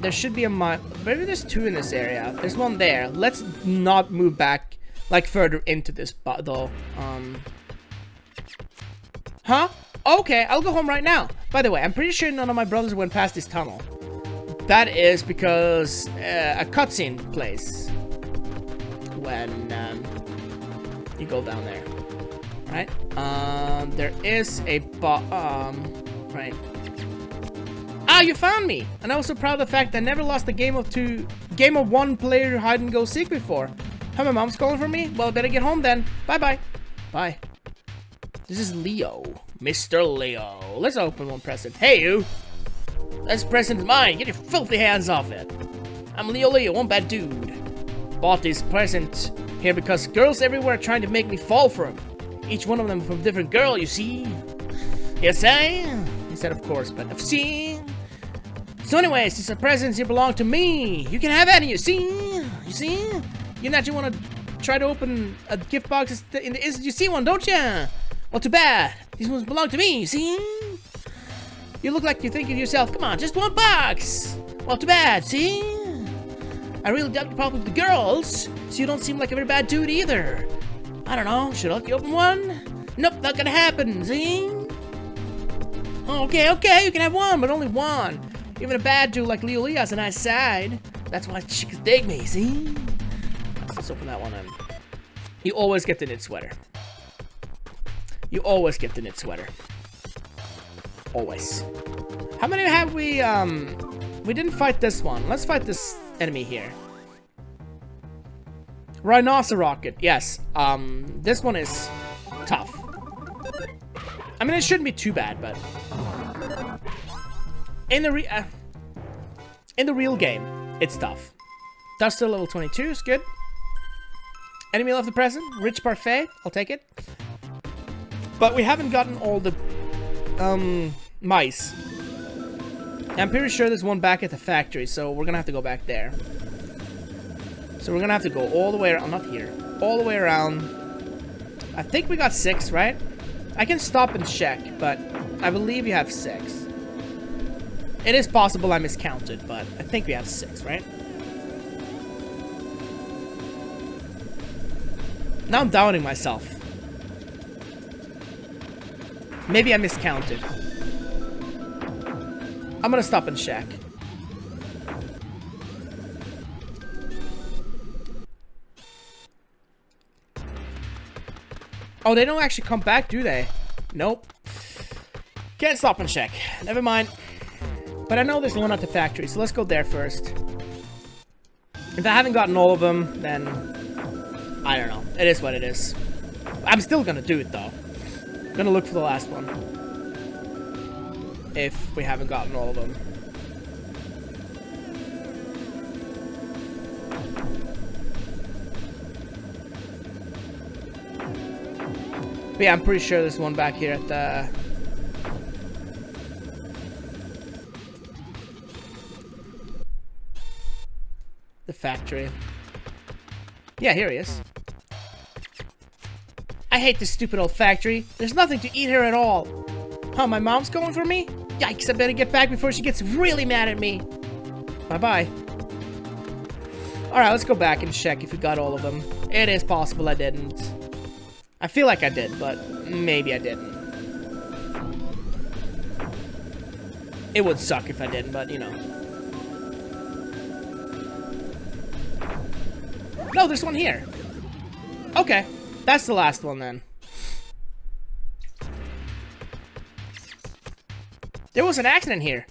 there should be a mice. Maybe there's two in this area. There's one there. Let's not move back, like, further into this, though. Um, huh? Okay, I'll go home right now. By the way, I'm pretty sure none of my brothers went past this tunnel. That is because uh, a cutscene plays when um, you go down there. Right? Um, there is a um, right. Ah, you found me! And I'm so proud of the fact that I never lost a game of two, game of one player hide and go seek before. How my mom's calling for me? Well, better get home then. Bye bye. Bye. This is Leo. Mr. Leo. Let's open one present. Hey, you! This present mine. Get your filthy hands off it. I'm Leo Leo, one bad dude. Bought this present here because girls everywhere are trying to make me fall for him. Each one of them from different girl, you see? Yes, I? He said, of course, but I've seen. So anyways, these are presents here belong to me. You can have any, you see? You see? You naturally want to try to open a gift box in the instant you see one, don't you? Well, too bad. These ones belong to me, you see? You look like you're thinking to yourself, come on, just one box. Well, too bad, see? I really doubt your problem with the girls, so you don't seem like a very bad dude either. I don't know, should I let you open one? Nope, not gonna happen, see? Oh, okay, okay, you can have one, but only one. Even a bad dude like Leo Lee has a nice side. That's why chicks dig me, see? Let's open that one. You always get the knit sweater. You always get the knit sweater. Always. How many have we, um... We didn't fight this one. Let's fight this enemy here. Rhinocerocket. Yes. Um, this one is tough. I mean, it shouldn't be too bad, but... In the re uh, in the real game, it's tough. That's still level 22 is good. Enemy left the present. Rich parfait. I'll take it. But we haven't gotten all the um, mice. I'm pretty sure there's one back at the factory, so we're gonna have to go back there. So we're gonna have to go all the way around, not here, all the way around. I think we got six, right? I can stop and check, but I believe you have six. It is possible I miscounted, but I think we have six, right? Now I'm doubting myself. Maybe I miscounted. I'm gonna stop and check. Oh, they don't actually come back, do they? Nope. Can't stop and check. Never mind. But I know there's one at the factory, so let's go there first. If I haven't gotten all of them, then... I don't know. It is what it is. I'm still gonna do it, though. gonna look for the last one. If we haven't gotten all of them. But yeah, I'm pretty sure there's one back here at the factory. Yeah, here he is. I hate this stupid old factory. There's nothing to eat here at all. Huh, my mom's going for me? Yikes, I better get back before she gets really mad at me. Bye-bye. Alright, let's go back and check if we got all of them. It is possible I didn't. I feel like I did, but maybe I didn't. It would suck if I didn't, but you know. No, there's one here. Okay. That's the last one then. There was an accident here.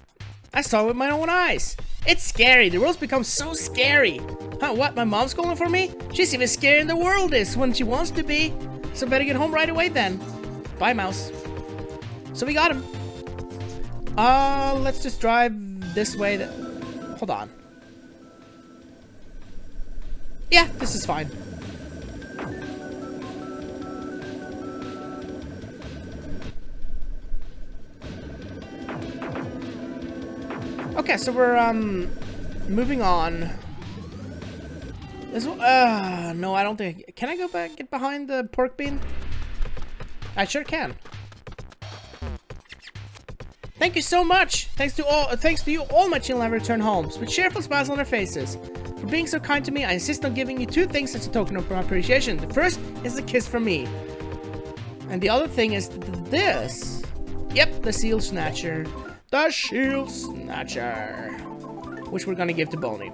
I saw it with my own eyes. It's scary. The world's become so scary. Huh, what? My mom's calling for me? She's even scarier than the world is when she wants to be. So better get home right away then. Bye, mouse. So we got him. Uh, let's just drive this way. Hold on. Yeah, this is fine. Okay, so we're, um, moving on. This one, uh, no, I don't think, can I go back, get behind the pork bean? I sure can. Thank you so much! Thanks to all, thanks to you, all my children have returned home, with cheerful smiles on their faces. Being so kind to me, I insist on giving you two things as a token of my appreciation. The first is a kiss from me, and the other thing is th this. Yep, the seal snatcher. The shield snatcher, which we're gonna give to Boney.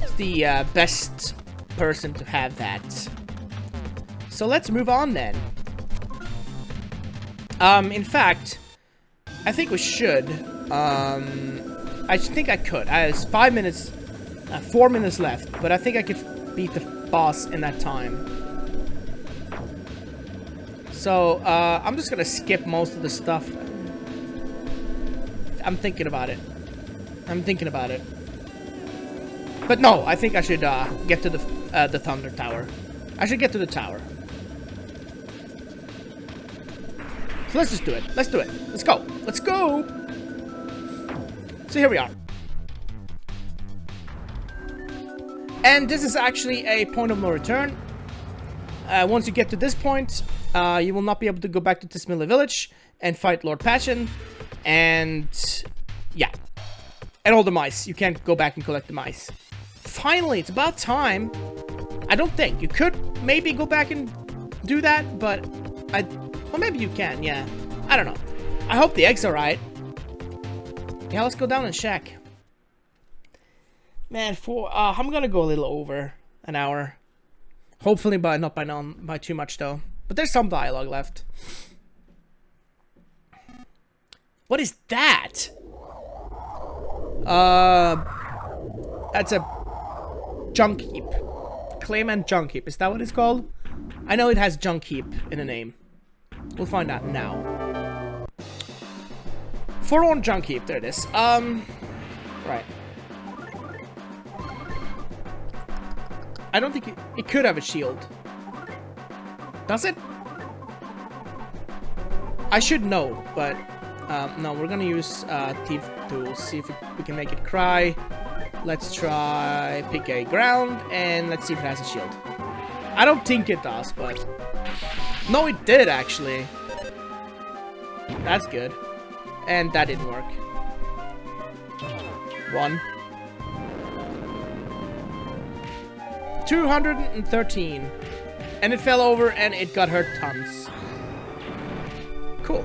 It's the uh, best person to have that. So let's move on then. Um, in fact. I think we should. Um, I think I could. I have five minutes, uh, four minutes left, but I think I could beat the boss in that time. So, uh, I'm just gonna skip most of the stuff. I'm thinking about it. I'm thinking about it. But no, I think I should uh, get to the uh, the Thunder Tower. I should get to the tower. So let's just do it. Let's do it. Let's go. Let's go. So here we are. And this is actually a point of no return. Uh, once you get to this point, uh, you will not be able to go back to Tazmily Village and fight Lord Passion. And yeah. And all the mice. You can't go back and collect the mice. Finally, it's about time. I don't think. You could maybe go back and do that, but I well, maybe you can, yeah. I don't know. I hope the egg's are right. Yeah, let's go down and check. Man, for uh, I'm gonna go a little over an hour. Hopefully, by not by non by too much though. But there's some dialogue left. What is that? Uh, that's a junk heap. Clayman junk heap. Is that what it's called? I know it has junk heap in the name. We'll find out now. Forlorn junk heap, there it is. Um, right. I don't think it, it could have a shield. Does it? I should know, but um, no, we're gonna use uh, Thief to see if it, we can make it cry. Let's try PK Ground, and let's see if it has a shield. I don't think it does, but no, it did, actually. That's good. And that didn't work. One. 213. And it fell over and it got hurt tons. Cool.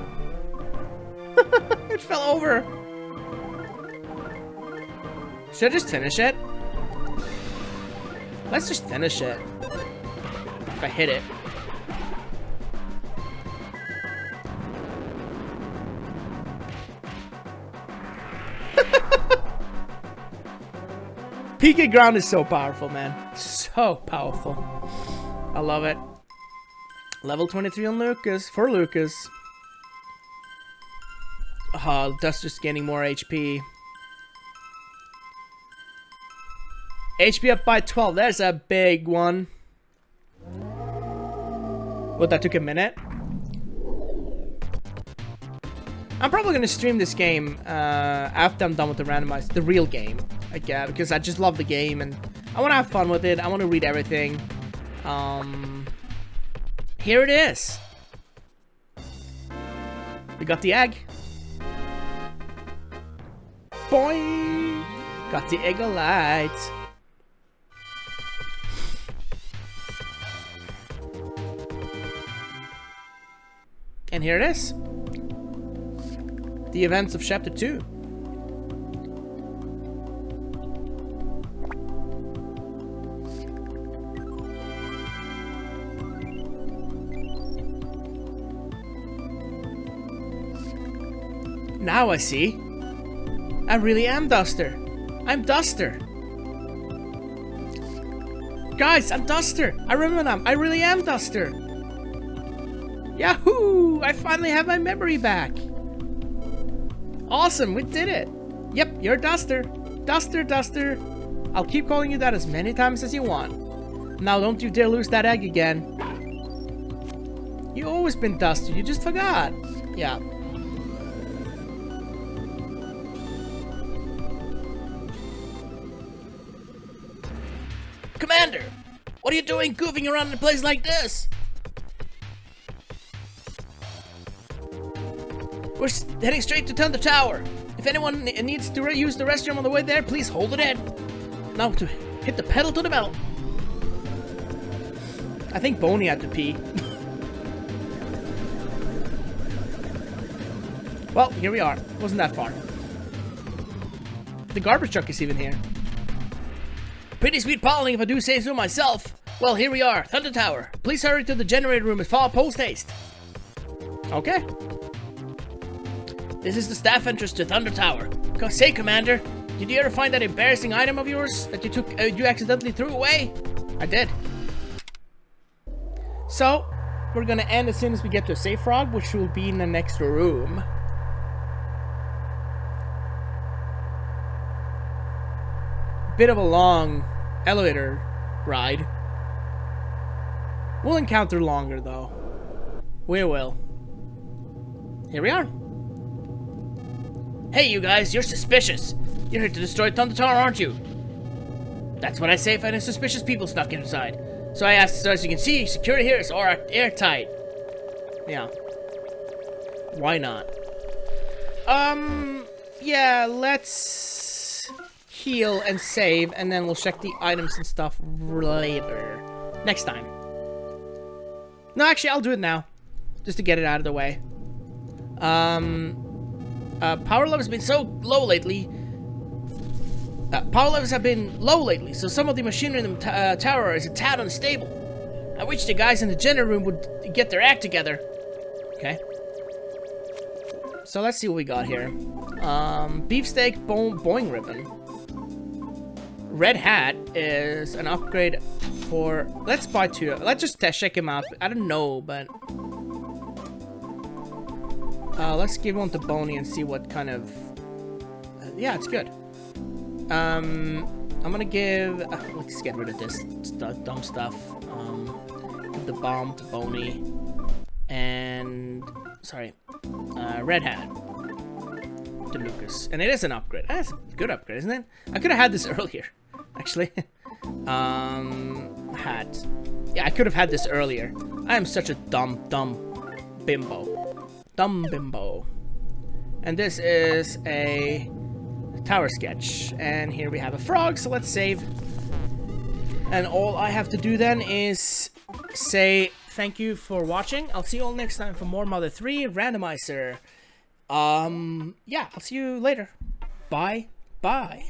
it fell over. Should I just finish it? Let's just finish it. If I hit it. PK Ground is so powerful, man. So powerful. I love it. Level 23 on Lucas, for Lucas. Uh, Duster's getting more HP. HP up by 12, there's a big one. What, that took a minute? I'm probably gonna stream this game uh, after I'm done with the randomized, the real game, I guess, because I just love the game and I want to have fun with it. I want to read everything. Um, here it is. We got the egg. Boing! Got the egg of light. And here it is the events of chapter 2. Now I see. I really am Duster. I'm Duster. Guys, I'm Duster. I remember them. I really am Duster. Yahoo! I finally have my memory back. Awesome, we did it. Yep, you're Duster. Duster, Duster. I'll keep calling you that as many times as you want. Now don't you dare lose that egg again. You always been Duster, you just forgot. Yeah. What are you doing goofing around in a place like this? We're heading straight to Thunder Tower. If anyone needs to use the restroom on the way there, please hold it in. Now to hit the pedal to the metal. I think Boney had to pee. well, here we are. Wasn't that far. The garbage truck is even here. Pretty sweet polling if I do say so myself. Well, here we are, Thunder Tower. Please hurry to the generator room and follow post haste. Okay. This is the staff entrance to Thunder Tower. Say, Commander, did you ever find that embarrassing item of yours that you took, uh, you accidentally threw away? I did. So, we're gonna end as soon as we get to a safe frog, which will be in the next room. Bit of a long elevator ride. We'll encounter longer though. We will. Here we are. Hey, you guys, you're suspicious. You're here to destroy Thunder Tower, aren't you? That's what I say if any suspicious people stuck inside. So I asked, so as you can see, security here is all airtight. Yeah. Why not? Um, yeah, let's heal and save, and then we'll check the items and stuff later. Next time. No, actually, I'll do it now. Just to get it out of the way. Um, uh, power levels been so low lately. Uh, power levels have been low lately, so some of the machinery in the uh, tower is a tad unstable. I wish the guys in the generator room would get their act together. Okay. So let's see what we got here. Um, beefsteak bo boing ribbon. Red hat is an upgrade for... Let's buy two. Let's just check him out. I don't know, but... Uh, let's give one to Boney and see what kind of... Uh, yeah, it's good. Um, I'm gonna give... Uh, let's get rid of this st dumb stuff. Um, the bomb to Boney. And... Sorry. Uh, Red Hat. To Lucas. And it is an upgrade. That's a good upgrade, isn't it? I could have had this earlier, actually. um, hat. Yeah, I could have had this earlier. I am such a dumb, dumb bimbo. Dumb Bimbo. And this is a tower sketch. And here we have a frog, so let's save. And all I have to do then is say thank you for watching. I'll see you all next time for more Mother 3 Randomizer. Um, yeah, I'll see you later. Bye. Bye.